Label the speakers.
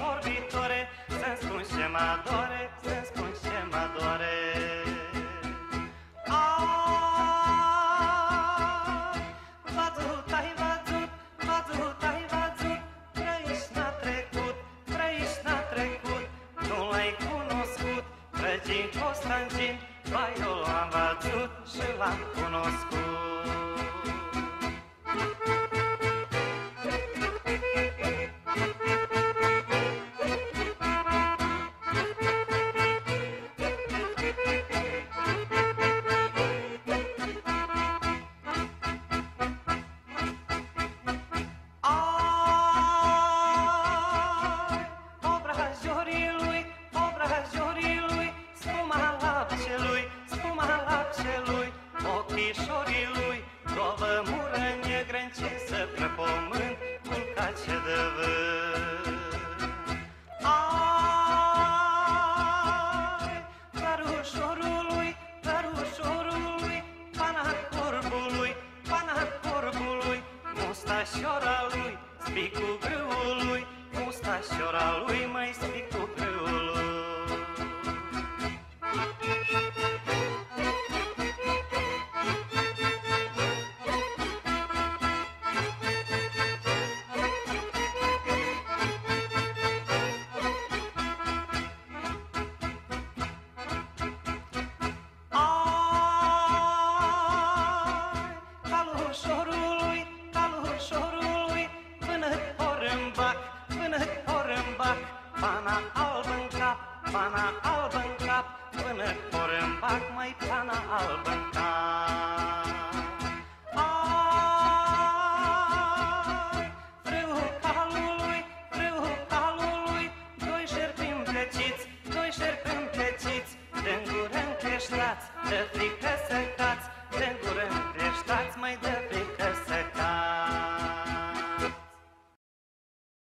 Speaker 1: ochii orbitore Să-mi spun ce mă adore, să-mi spun ce mă adore. Ai, văzut, ai văzut, văzut, ai văzut Trăiești n-a trecut, trăiești n-a trecut Nu l-ai cunoscut, Răgin Constantin Ba eu l-am văzut și l-am cunoscut lui, spicul grâului, mustașiora lui, albă în cap, până orâmbac, mai pana albă în cap. Ai, frâul calului, frâul calului, doi șerpi împleciți, doi șerpi împleciți, de-n gură încheștați, de fric